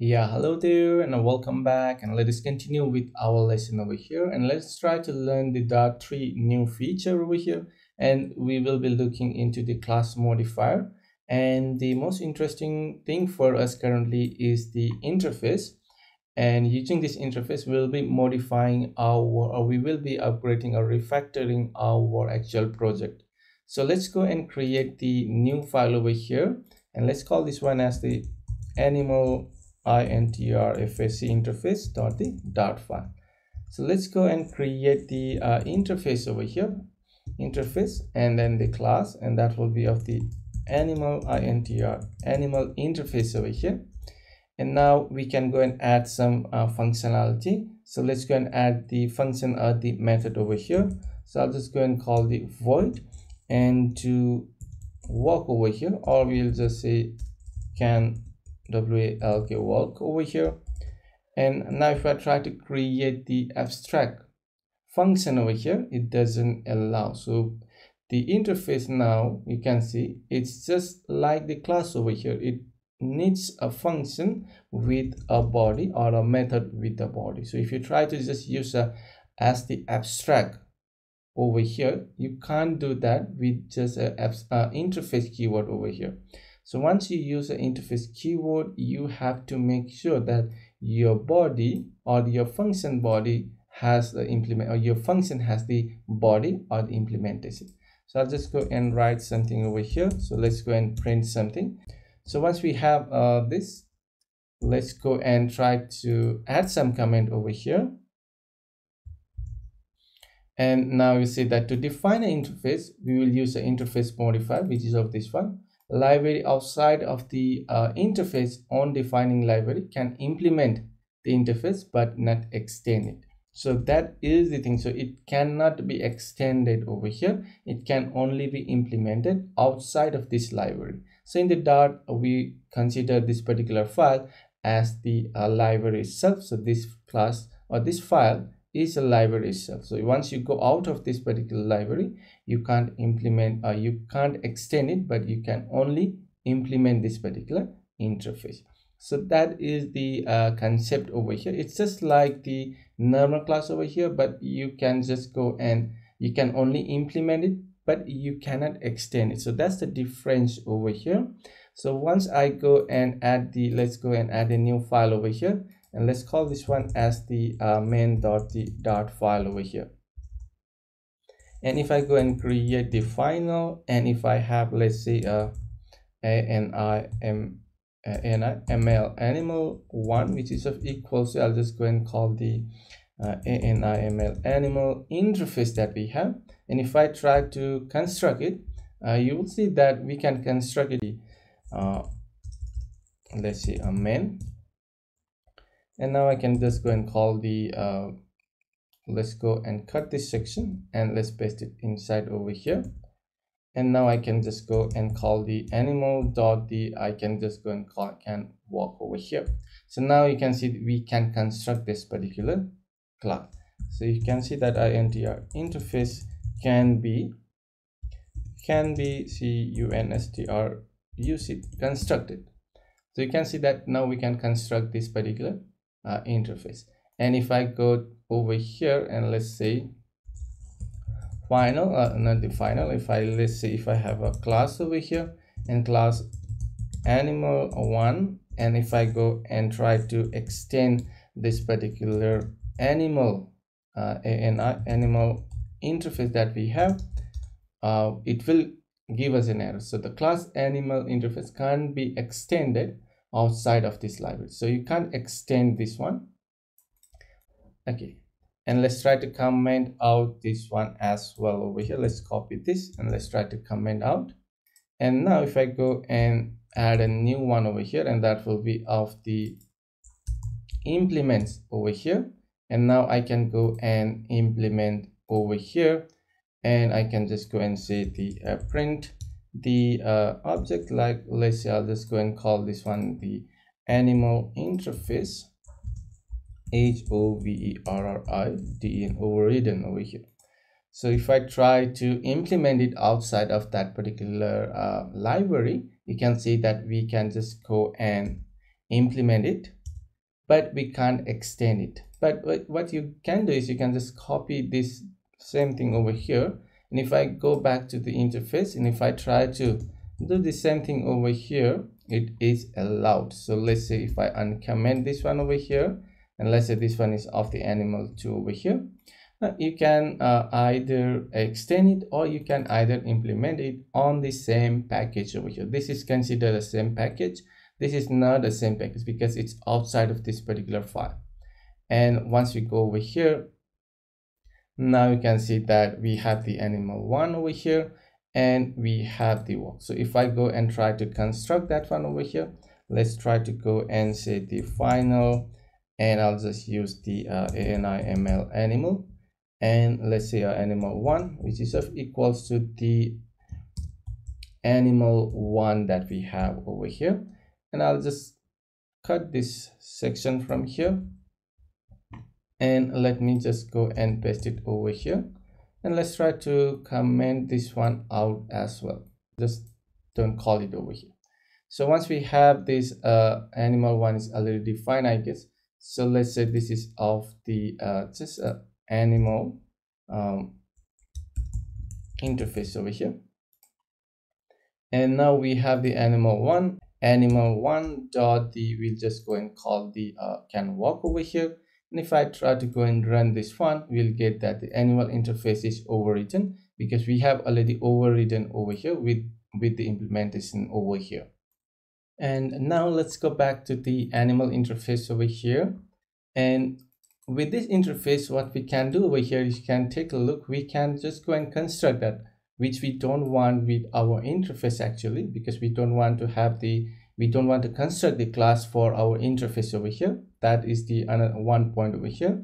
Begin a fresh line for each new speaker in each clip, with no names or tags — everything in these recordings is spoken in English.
Yeah, hello there and welcome back and let us continue with our lesson over here and let's try to learn the Dart 3 new feature over here and we will be looking into the class modifier and the most interesting thing for us currently is the interface and using this interface we'll be modifying our or we will be upgrading or refactoring our actual project. So let's go and create the new file over here and let's call this one as the animal intrfc interface dot the dart file. So let's go and create the uh, interface over here interface and then the class and that will be of the animal intr animal interface over here. And now we can go and add some uh, functionality. So let's go and add the function or the method over here. So i'll just go and call the void. And to walk over here or we'll just say can walk walk over here. And now if I try to create the abstract function over here it doesn't allow. So the interface now you can see it's just like the class over here. It needs a function with a body or a method with a body. So if you try to just use a as the abstract over here you can't do that with just a, a uh, interface keyword over here so once you use the interface keyword, you have to make sure that your body or your function body has the implement or your function has the body or the implementation. So I'll just go and write something over here. So let's go and print something. So once we have uh, this, let's go and try to add some comment over here. And now you see that to define an interface, we will use the interface modifier, which is of this one library outside of the uh, interface on defining library can implement the interface but not extend it. So that is the thing. So it cannot be extended over here. It can only be implemented outside of this library. So in the dart we consider this particular file as the uh, library itself. So this class or this file is a library itself. So once you go out of this particular library you can't implement or uh, you can't extend it but you can only implement this particular interface. So that is the uh, concept over here. It's just like the normal class over here but you can just go and you can only implement it but you cannot extend it. So that's the difference over here. So once i go and add the let's go and add a new file over here and let's call this one as the uh, main dot the dot file over here. And if i go and create the final and if i have let's say uh, a n i m n i m l animal one which is of equal so i'll just go and call the uh, animal animal interface that we have. And if i try to construct it uh, you will see that we can construct it uh, let's see a main and now I can just go and call the uh, let's go and cut this section and let's paste it inside over here. And now I can just go and call the animal dot the I can just go and call can walk over here. So now you can see we can construct this particular class so you can see that intr interface can be can be c u n s t r use it constructed. So you can see that now we can construct this particular uh, interface. And if i go over here and let's say final uh, not the final if i let's say if i have a class over here and class animal one and if i go and try to extend this particular animal uh, an animal interface that we have uh, it will give us an error. So the class animal interface can't be extended outside of this library. So you can't extend this one. Okay and let's try to comment out this one as well over here. Let's copy this and let's try to comment out. And now if i go and add a new one over here and that will be of the implements over here. And now i can go and implement over here. And i can just go and say the uh, print the uh, object like let's say i'll just go and call this one the animal interface. H o v e r r i d n overridden over here. So if i try to implement it outside of that particular uh, library you can see that we can just go and implement it but we can't extend it. But what you can do is you can just copy this same thing over here and if i go back to the interface and if i try to do the same thing over here it is allowed. So let's say if i uncomment this one over here and let's say this one is of the animal to over here uh, you can uh, either extend it or you can either implement it on the same package over here. This is considered the same package. This is not the same package because it's outside of this particular file. And once we go over here now you can see that we have the animal one over here and we have the walk so if i go and try to construct that one over here let's try to go and say the final and i'll just use the uh, ani ml animal. And let's say our animal one which is of equals to the animal one that we have over here. And i'll just cut this section from here and let me just go and paste it over here. And let's try to comment this one out as well. Just don't call it over here. So once we have this uh, animal one is already defined i guess. So let's say this is of the uh, just uh, animal um, interface over here. And now we have the animal one. Animal one dot the we'll just go and call the uh, can walk over here and if I try to go and run this one, we'll get that the animal interface is overwritten because we have already overridden over here with, with the implementation over here. And now let's go back to the animal interface over here. And with this interface, what we can do over here is can take a look. We can just go and construct that, which we don't want with our interface actually, because we don't want to have the we don't want to construct the class for our interface over here that is the one point over here.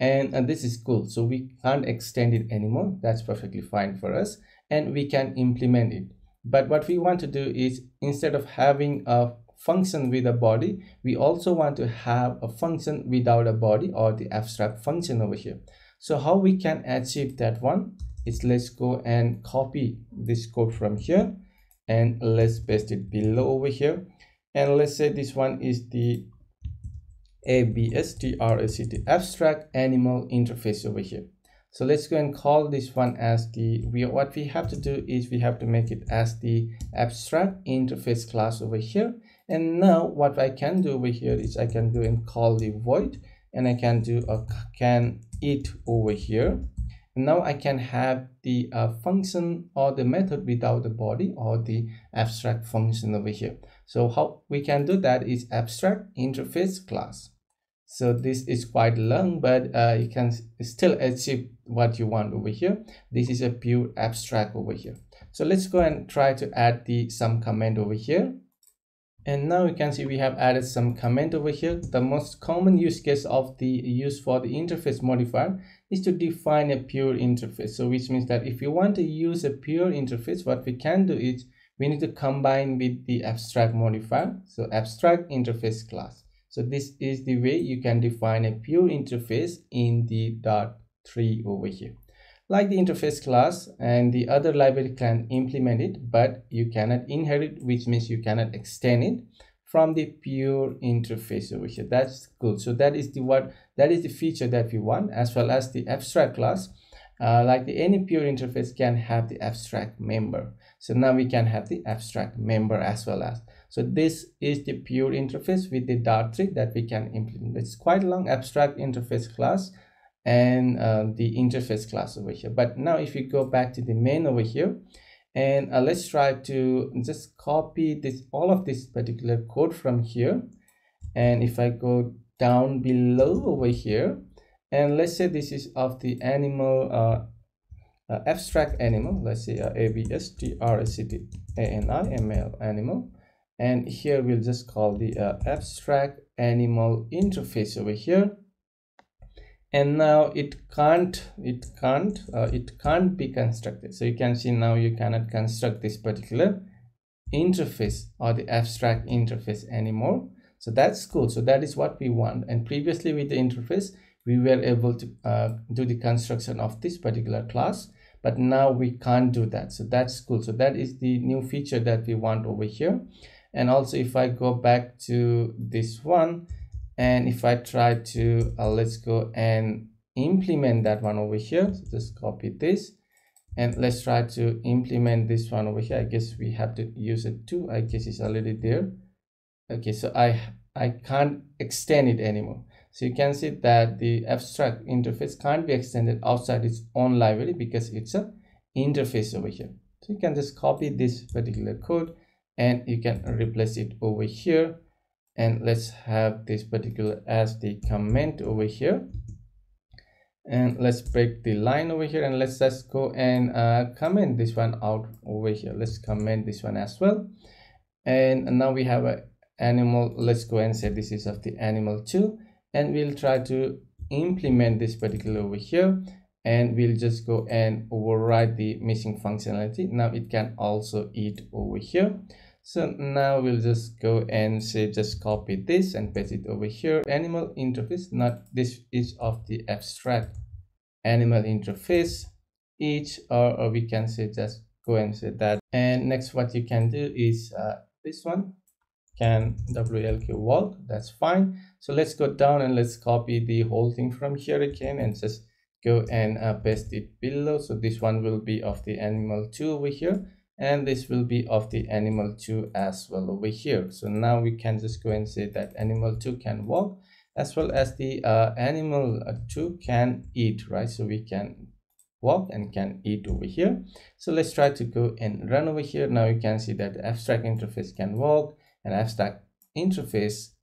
And, and this is cool. So we can't extend it anymore. That's perfectly fine for us and we can implement it. But what we want to do is instead of having a function with a body we also want to have a function without a body or the abstract function over here. So how we can achieve that one is let's go and copy this code from here and let's paste it below over here. And let's say this one is the abstract abstract animal interface over here so let's go and call this one as the we what we have to do is we have to make it as the abstract interface class over here and now what i can do over here is i can go and call the void and i can do a can it over here And now I can have the uh, function or the method without the body or the abstract function over here. So how we can do that is abstract interface class. So this is quite long, but uh, you can still achieve what you want over here. This is a pure abstract over here. So let's go and try to add the some comment over here. And now you can see we have added some comment over here. The most common use case of the use for the interface modifier is to define a pure interface. So which means that if you want to use a pure interface what we can do is we need to combine with the abstract modifier. So abstract interface class so this is the way you can define a pure interface in the dart three over here. Like the interface class and the other library can implement it but you cannot inherit which means you cannot extend it from the pure interface over here. That's good. So that is the what that is the feature that we want as well as the abstract class uh, like the any pure interface can have the abstract member. So now we can have the abstract member as well as. So this is the pure interface with the dart tree that we can implement. It's quite long abstract interface class and uh, the interface class over here. But now if you go back to the main over here and uh, let's try to just copy this all of this particular code from here. And if i go down below over here and let's say this is of the animal uh, uh, abstract animal let's say uh, animal. And here we'll just call the uh, abstract animal interface over here. And now it can't it can't uh, it can't be constructed. So you can see now you cannot construct this particular interface or the abstract interface anymore. So that's cool. So that is what we want. And previously with the interface we were able to uh, do the construction of this particular class but now we can't do that. So that's cool. So that is the new feature that we want over here. And also if i go back to this one and if i try to uh, let's go and implement that one over here so just copy this and let's try to implement this one over here. I guess we have to use it too. I guess it's already there. Okay so i i can't extend it anymore so you can see that the abstract interface can't be extended outside its own library because it's a interface over here. So you can just copy this particular code and you can replace it over here. And let's have this particular as the comment over here. And let's break the line over here and let's just go and uh, comment this one out over here. Let's comment this one as well. And now we have a animal. Let's go and say this is of the animal 2 and we'll try to implement this particular over here. And we'll just go and override the missing functionality. Now it can also eat over here. So now we'll just go and say just copy this and paste it over here. Animal interface not this is of the abstract animal interface. Each or, or we can say just go and say that. And next what you can do is uh, this one can wlk walk? That's fine. So let's go down and let's copy the whole thing from here again and just go and uh, paste it below. So this one will be of the animal 2 over here and this will be of the animal 2 as well over here. So now we can just go and say that animal 2 can walk as well as the uh, animal uh, 2 can eat right? So we can walk and can eat over here. So let's try to go and run over here. Now you can see that the abstract interface can walk and abstract interface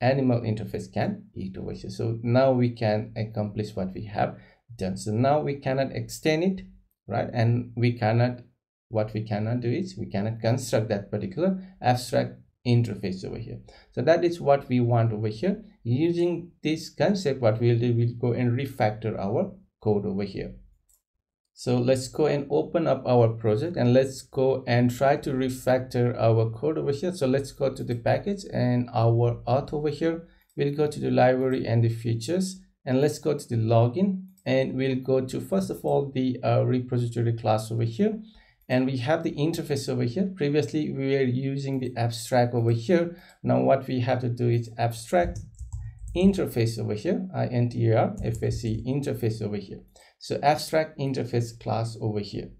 animal interface can eat over here so now we can accomplish what we have done. So now we cannot extend it right? And we cannot what we cannot do is we cannot construct that particular abstract interface over here. So that is what we want over here. Using this concept what we'll do we'll go and refactor our code over here so let's go and open up our project and let's go and try to refactor our code over here. So let's go to the package and our auth over here. We'll go to the library and the features and let's go to the login and we'll go to first of all the uh, repository class over here. And we have the interface over here. Previously we were using the abstract over here. Now what we have to do is abstract interface over here intr fsc interface over here so abstract interface class over here.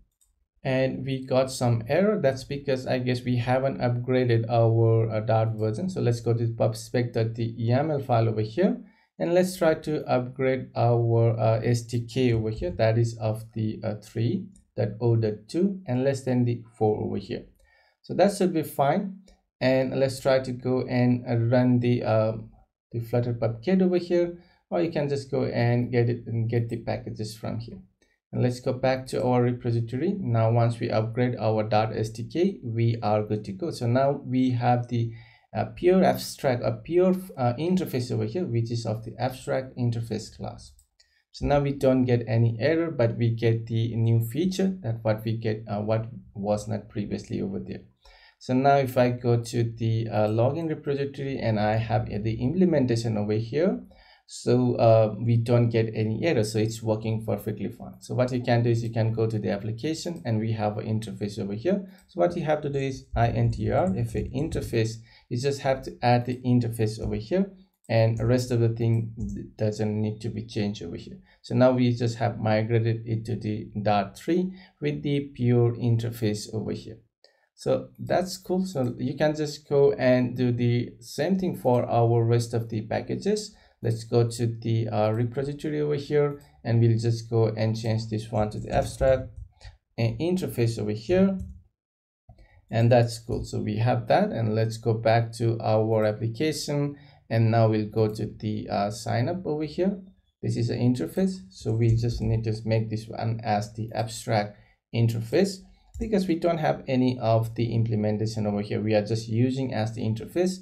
And we got some error. That's because i guess we haven't upgraded our uh, dart version. So let's go to pubspec.yaml file over here. And let's try to upgrade our uh, SDK over here. That is of the uh, 3.0.2 and less than the 4 over here. So that should be fine. And let's try to go and run the uh, the flutter pub get over here or you can just go and get it and get the packages from here and let's go back to our repository now once we upgrade our sdk we are good to go so now we have the a pure abstract, a pure uh, interface over here, which is of the abstract interface class. So now we don't get any error, but we get the new feature that what we get, uh, what was not previously over there. So now if I go to the uh, login repository and I have the implementation over here, so uh, we don't get any error so it's working perfectly fine. So what you can do is you can go to the application and we have an interface over here. So what you have to do is intr if a interface you just have to add the interface over here and the rest of the thing doesn't need to be changed over here. So now we just have migrated it to the dart 3 with the pure interface over here. So that's cool. So you can just go and do the same thing for our rest of the packages let's go to the uh, repository over here and we'll just go and change this one to the abstract and interface over here. And that's cool. So we have that and let's go back to our application. And now we'll go to the uh, sign up over here. This is an interface. So we just need to make this one as the abstract interface because we don't have any of the implementation over here. We are just using as the interface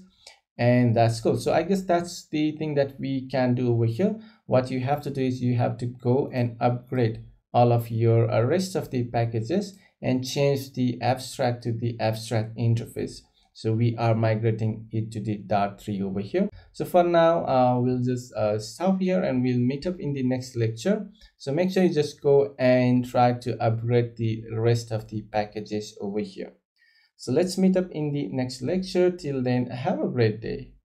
and that's cool. So i guess that's the thing that we can do over here. What you have to do is you have to go and upgrade all of your uh, rest of the packages and change the abstract to the abstract interface. So we are migrating it to the dart 3 over here. So for now uh, we'll just uh, stop here and we'll meet up in the next lecture. So make sure you just go and try to upgrade the rest of the packages over here so let's meet up in the next lecture. Till then, have a great day.